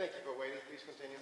Thank you for waiting. Please continue.